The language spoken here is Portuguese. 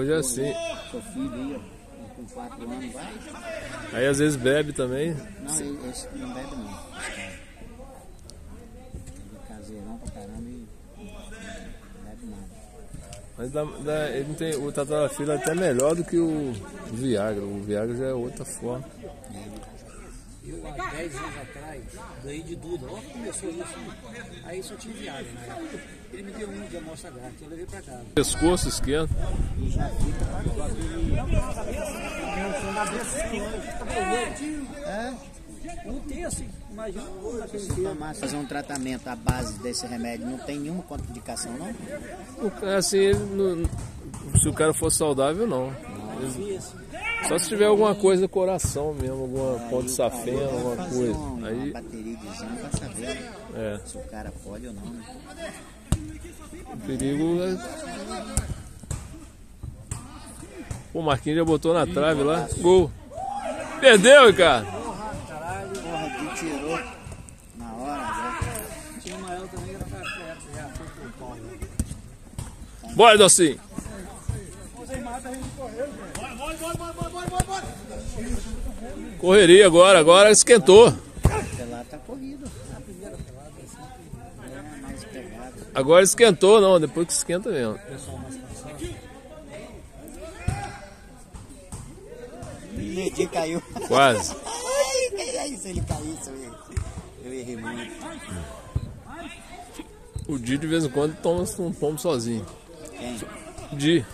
Hoje é assim. Seu filho aí, ó, com 4 anos, vai. Aí às vezes bebe também. Não, esse não bebe não. Ele é caseirão pra caramba e não bebe nada. Mas dá, dá- ele não tem, o Tatarafila é até melhor do que o Viagra. O Viagra já é outra forma. Eu, há 10 anos atrás, ganhei de Duda. Ó, começou isso. Aí só tinha viagem, né? Ele me deu um de amostra grátis, eu levei pra casa. Pescoço esquerdo. E já fica pra É? Um imagina um daquele tempo. tomar, fazer um tratamento à base desse remédio. Não tem nenhuma contraindicação, não? Assim, não- se o cara for saudável, não. Só se tiver alguma coisa do coração mesmo, alguma ponte de safena, alguma coisa. uma, Aí, bateria de pra saber né, é, se o cara pode ou não. Né? o perigo é... Pô, o Marquinhos já botou na trave lá. Gol. Perdeu, Ricardo. Porra, que tirou na hora já. Tinha ela também, ela tá perto, já foi pro pau. né? Bora, Docinho. Correria agora, agora esquentou. Agora esquentou, não, depois que esquenta mesmo. Caiu. Quase. Ai, se ele caísse, eu errei muito. O Di de vez em quando toma um pombo sozinho. Quem? Di.